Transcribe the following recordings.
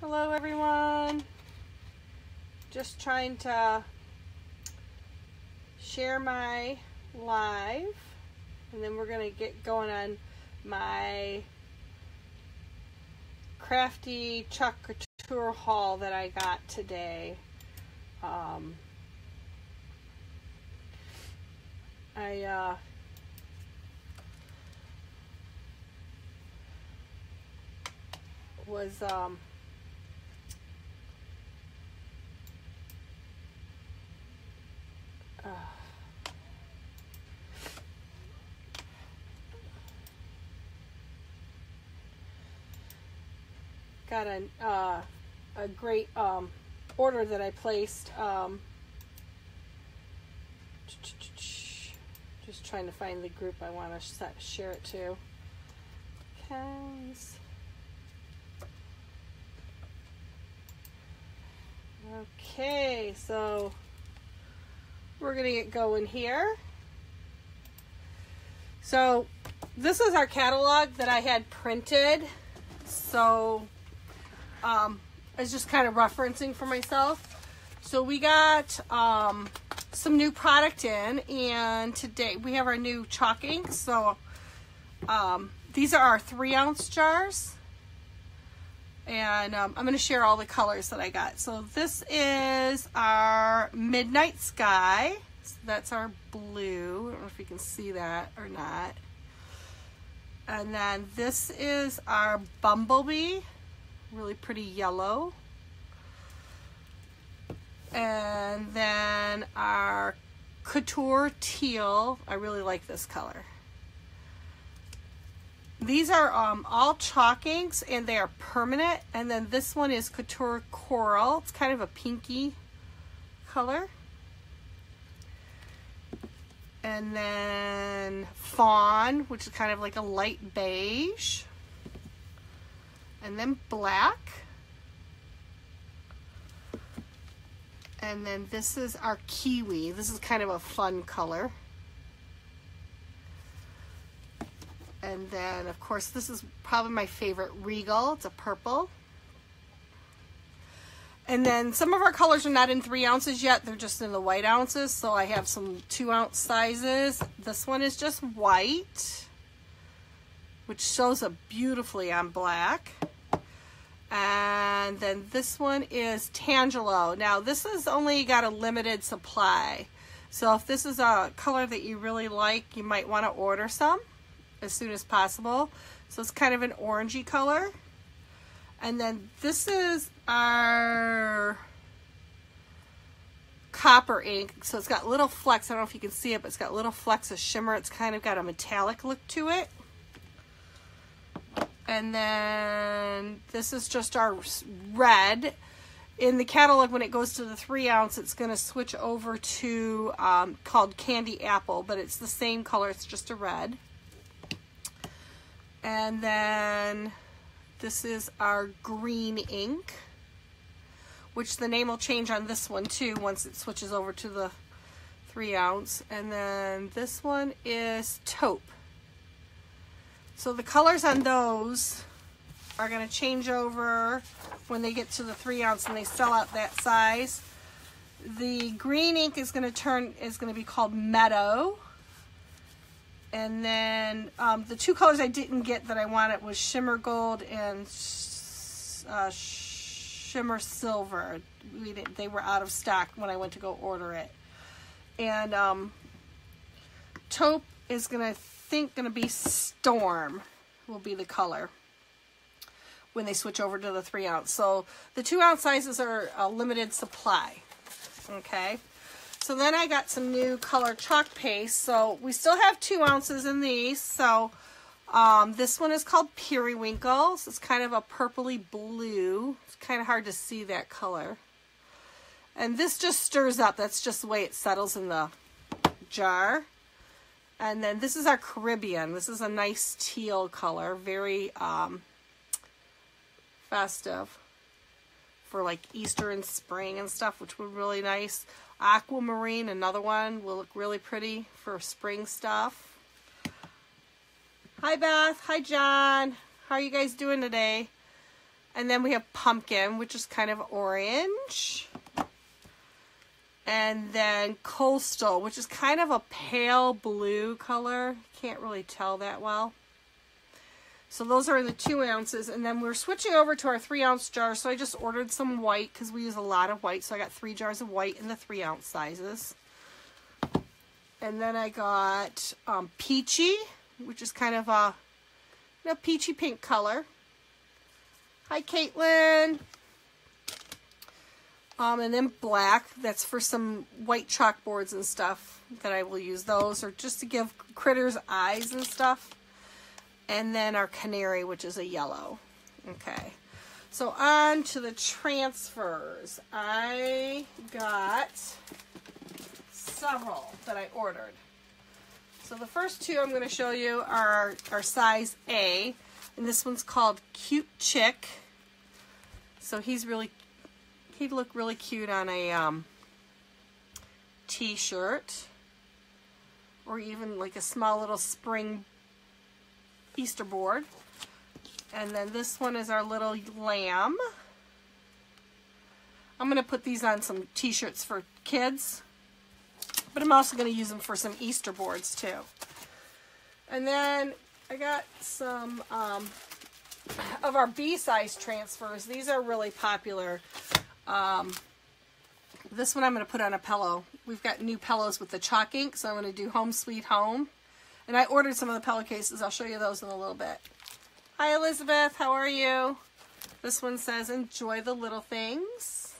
Hello, everyone. Just trying to share my live, and then we're going to get going on my crafty Chalk Couture haul that I got today. Um, I uh, was um, uh, got a uh, a great um, order that I placed. Um, just trying to find the group I want to share it to. Okay, so we're to get going here. So this is our catalog that I had printed. So um, I was just kind of referencing for myself. So we got um, some new product in and today we have our new chalk ink. So um, these are our three ounce jars and um, I'm going to share all the colors that I got. So this is our Midnight Sky. So that's our blue. I don't know if you can see that or not. And then this is our Bumblebee, really pretty yellow. And then our Couture Teal. I really like this color. These are um, all chalk inks and they are permanent. And then this one is Couture Coral. It's kind of a pinky color. And then Fawn, which is kind of like a light beige. And then Black. And then this is our Kiwi. This is kind of a fun color. And then, of course, this is probably my favorite Regal. It's a purple. And then some of our colors are not in three ounces yet. They're just in the white ounces. So I have some two ounce sizes. This one is just white, which shows up beautifully on black. And then this one is Tangelo. Now this has only got a limited supply. So if this is a color that you really like, you might want to order some as soon as possible. So it's kind of an orangey color. And then this is our copper ink. So it's got little flecks. I don't know if you can see it, but it's got little flecks of shimmer. It's kind of got a metallic look to it. And then this is just our red. In the catalog, when it goes to the three ounce, it's going to switch over to um, called Candy Apple, but it's the same color. It's just a red. And then this is our green ink, which the name will change on this one too once it switches over to the three ounce. And then this one is taupe. So the colors on those are going to change over when they get to the three ounce and they sell out that size. The green ink is going to turn, is going to be called Meadow. And then um, the two colors I didn't get that I wanted was Shimmer Gold and uh, Shimmer Silver. We didn't, they were out of stock when I went to go order it. And um, taupe is going to think going to be Storm will be the color when they switch over to the three ounce. So the two ounce sizes are a limited supply. Okay. So then I got some new color chalk paste. So we still have two ounces in these. So um, this one is called Periwinkle. So it's kind of a purpley blue. It's kind of hard to see that color. And this just stirs up. That's just the way it settles in the jar. And then this is our Caribbean. This is a nice teal color. Very um, festive for like Easter and spring and stuff, which would be really nice. Aquamarine, another one, will look really pretty for spring stuff. Hi, Beth. Hi, John. How are you guys doing today? And then we have pumpkin, which is kind of orange. And then coastal, which is kind of a pale blue color. Can't really tell that well. So those are the two ounces. And then we're switching over to our three ounce jar. So I just ordered some white because we use a lot of white. So I got three jars of white in the three ounce sizes. And then I got um, peachy, which is kind of a peachy pink color. Hi, Caitlin. Um, and then black, that's for some white chalkboards and stuff that I will use those, or just to give critters eyes and stuff. And then our canary, which is a yellow. Okay. So on to the transfers. I got several that I ordered. So the first two I'm going to show you are our size A. And this one's called Cute Chick. So he's really, he'd look really cute on a um, t-shirt. Or even like a small little spring Easter board. And then this one is our little lamb. I'm going to put these on some t-shirts for kids. But I'm also going to use them for some Easter boards too. And then I got some um, of our B-size transfers. These are really popular. Um, this one I'm going to put on a pillow. We've got new pillows with the chalk ink, so I'm going to do Home Sweet Home. And I ordered some of the pillowcases. I'll show you those in a little bit. Hi, Elizabeth. How are you? This one says, enjoy the little things.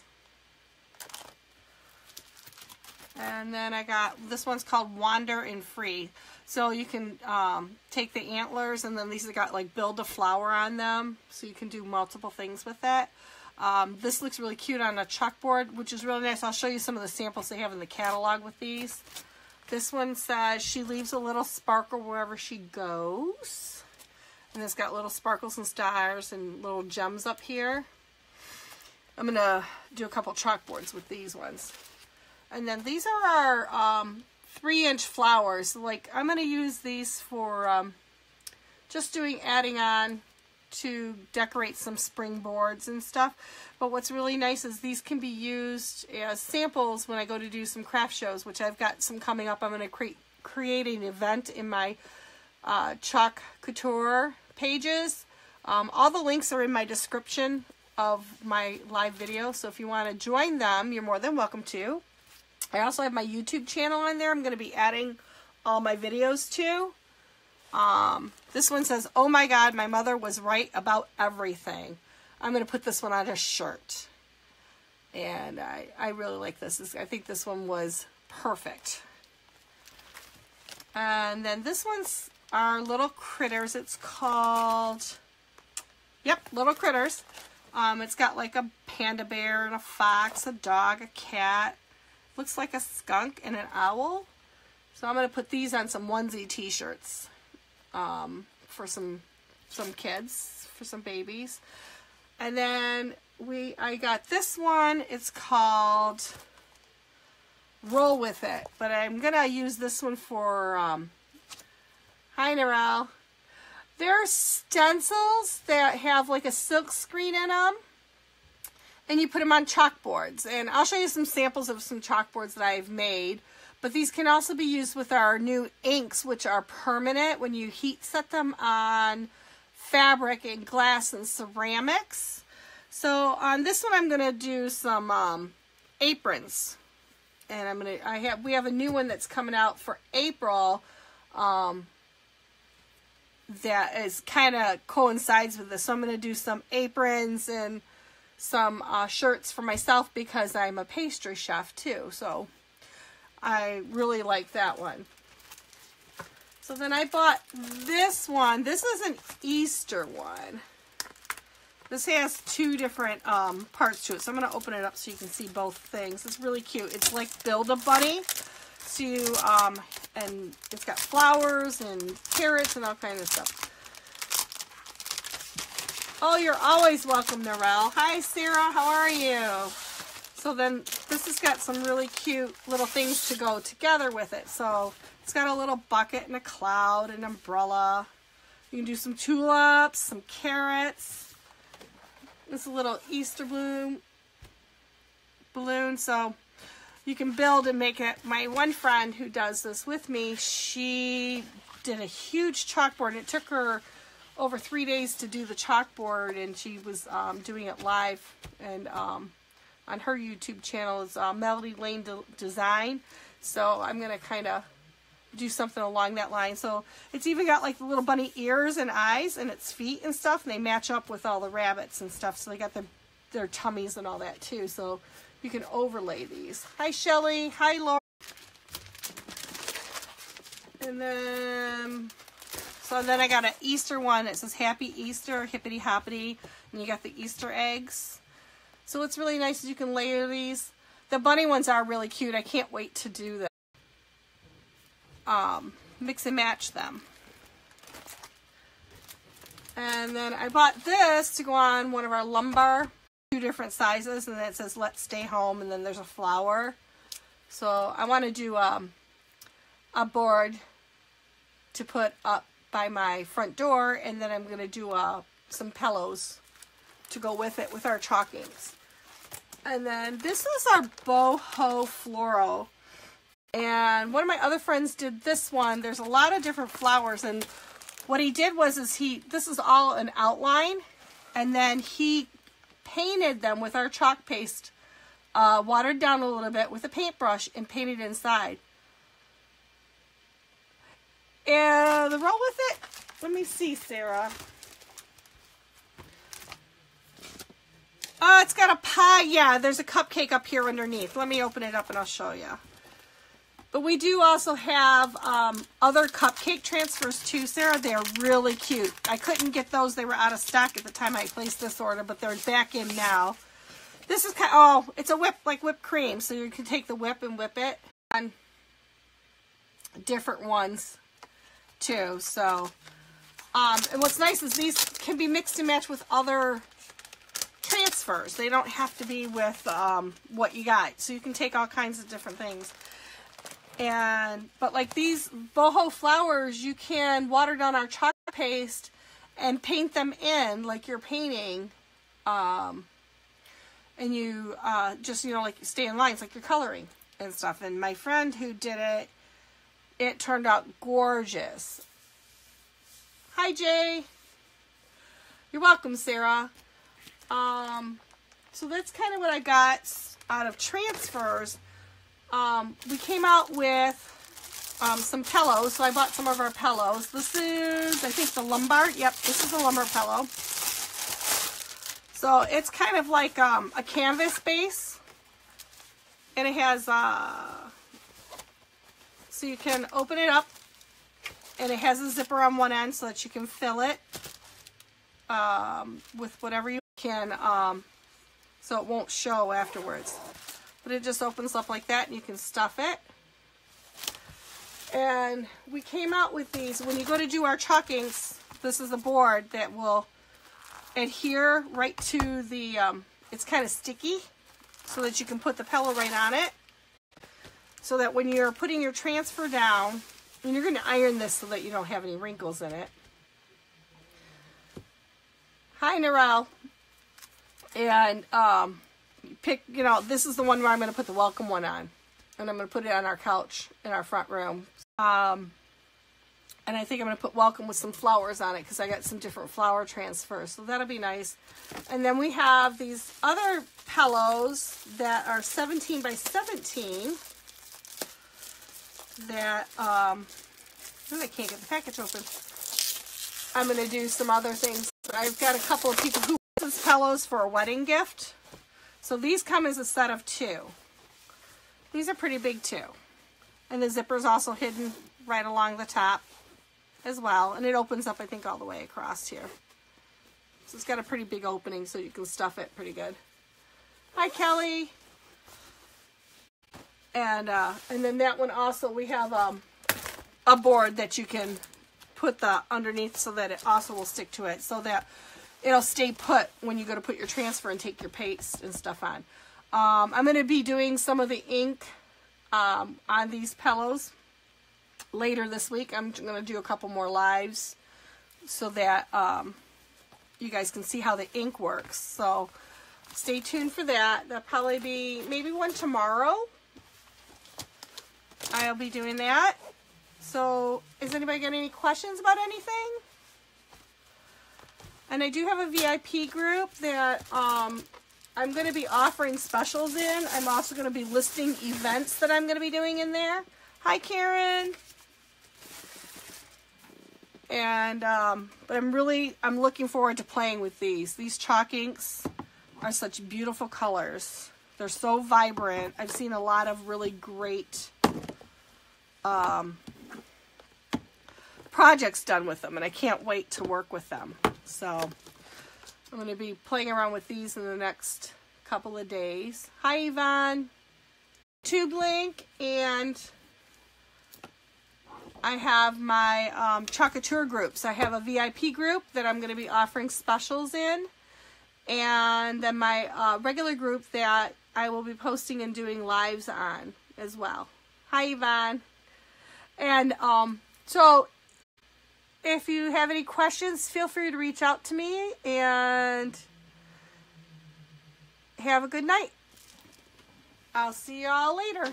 And then I got, this one's called Wander and Free. So you can um, take the antlers and then these have got like build a flower on them. So you can do multiple things with that. Um, this looks really cute on a chalkboard, which is really nice. I'll show you some of the samples they have in the catalog with these. This one says she leaves a little sparkle wherever she goes. And it's got little sparkles and stars and little gems up here. I'm going to do a couple chalkboards with these ones. And then these are our um, three inch flowers. Like I'm going to use these for um, just doing adding on to decorate some springboards and stuff. But what's really nice is these can be used as samples when I go to do some craft shows, which I've got some coming up. I'm going to create create an event in my uh, Chalk Couture pages. Um, all the links are in my description of my live video, so if you want to join them, you're more than welcome to. I also have my YouTube channel on there. I'm going to be adding all my videos to. Um, this one says, oh my God, my mother was right about everything. I'm going to put this one on a shirt. And I, I really like this. this. I think this one was perfect. And then this one's our little critters. It's called, yep, little critters. Um, it's got like a panda bear and a fox, a dog, a cat. Looks like a skunk and an owl. So I'm going to put these on some onesie t-shirts um, for some some kids, for some babies. And then we I got this one. It's called Roll With It. But I'm going to use this one for... Um, hi, Narelle. There are stencils that have like a silk screen in them. And you put them on chalkboards. And I'll show you some samples of some chalkboards that I've made. But these can also be used with our new inks, which are permanent when you heat set them on fabric and glass and ceramics. So on this one, I'm going to do some um, aprons. And I'm going to, I have, we have a new one that's coming out for April um, that is kind of coincides with this. So I'm going to do some aprons and some uh, shirts for myself because I'm a pastry chef too. So I really like that one. So then I bought this one. This is an Easter one. This has two different um, parts to it. So I'm going to open it up so you can see both things. It's really cute. It's like Build-A-Bunny. So you, um, and it's got flowers and carrots and all kinds of stuff. Oh, you're always welcome, Narelle. Hi, Sarah. How are you? So then this has got some really cute little things to go together with it. So it's got a little bucket and a cloud, an umbrella, You can do some tulips, some carrots. It's a little Easter bloom balloon. So you can build and make it. My one friend who does this with me, she did a huge chalkboard. It took her over three days to do the chalkboard, and she was um, doing it live and um, on her YouTube channel is uh, Melody Lane De Design. So I'm gonna kind of do something along that line. So it's even got like the little bunny ears and eyes and its feet and stuff, and they match up with all the rabbits and stuff. So they got their their tummies and all that too. So you can overlay these. Hi Shelly. Hi Laura. And then so then I got an Easter one. It says Happy Easter, hippity hoppity. And you got the Easter eggs. So what's really nice is you can layer these. The bunny ones are really cute. I can't wait to do them. Um, mix and match them. And then I bought this to go on one of our lumbar, two different sizes, and then it says let's stay home, and then there's a flower. So I want to do um, a board to put up by my front door, and then I'm going to do uh, some pillows to go with it with our chalk inks. And then this is our boho floral. And one of my other friends did this one. There's a lot of different flowers. And what he did was is he, this is all an outline. And then he painted them with our chalk paste, uh, watered down a little bit with a paintbrush and painted inside. And the roll with it, let me see, Sarah. Oh, it's got a pie. Yeah, there's a cupcake up here underneath. Let me open it up and I'll show you. But we do also have um, other cupcake transfers too, Sarah. They're really cute. I couldn't get those. They were out of stock at the time I placed this order, but they're back in now. This is kind of, oh, it's a whip, like whipped cream. So you can take the whip and whip it on different ones too. So, um, and what's nice is these can be mixed and matched with other transfers. They don't have to be with um, what you got. So you can take all kinds of different things. And, but like these boho flowers, you can water down our chalk paste and paint them in like you're painting. Um, and you uh, just, you know, like stay in lines like you're coloring and stuff. And my friend who did it, it turned out gorgeous. Hi, Jay. You're welcome, Sarah. Um, so that's kind of what I got out of transfers. Um, we came out with um, some pillows, so I bought some of our pillows. This is, I think, the lumbar. Yep, this is a lumbar pillow. So it's kind of like um, a canvas base, and it has uh, so you can open it up and it has a zipper on one end so that you can fill it um, with whatever you can, um, so it won't show afterwards. But it just opens up like that and you can stuff it. And we came out with these. When you go to do our chalk inks, this is a board that will adhere right to the, um, it's kind of sticky so that you can put the pillow right on it so that when you're putting your transfer down, and you're going to iron this so that you don't have any wrinkles in it. Hi, Narelle. And um, pick, you know, this is the one where I'm going to put the welcome one on. And I'm going to put it on our couch in our front room. Um, and I think I'm going to put welcome with some flowers on it because I got some different flower transfers. So that'll be nice. And then we have these other pillows that are 17 by 17 that, um, I can't get the package open. I'm going to do some other things. I've got a couple of people who this pillows for a wedding gift. So these come as a set of two. These are pretty big too. And the zipper is also hidden right along the top as well. And it opens up, I think, all the way across here. So it's got a pretty big opening so you can stuff it pretty good. Hi, Kelly. And uh, and then that one also, we have um, a board that you can put the underneath so that it also will stick to it so that it'll stay put when you go to put your transfer and take your paste and stuff on. Um, I'm going to be doing some of the ink um, on these pillows later this week. I'm going to do a couple more lives so that um, you guys can see how the ink works. So stay tuned for that. That'll probably be maybe one tomorrow. I'll be doing that. So is anybody got any questions about anything? And I do have a VIP group that um, I'm going to be offering specials in. I'm also going to be listing events that I'm going to be doing in there. Hi, Karen. And, um, but I'm really, I'm looking forward to playing with these. These chalk inks are such beautiful colors. They're so vibrant. I've seen a lot of really great um, projects done with them, and I can't wait to work with them. So I'm going to be playing around with these in the next couple of days. Hi, Yvonne. Tube link, and I have my um, Chalk Couture groups. I have a VIP group that I'm going to be offering specials in, and then my uh, regular group that I will be posting and doing lives on as well. Hi, Yvonne. And um, so if you have any questions, feel free to reach out to me and have a good night. I'll see y'all later.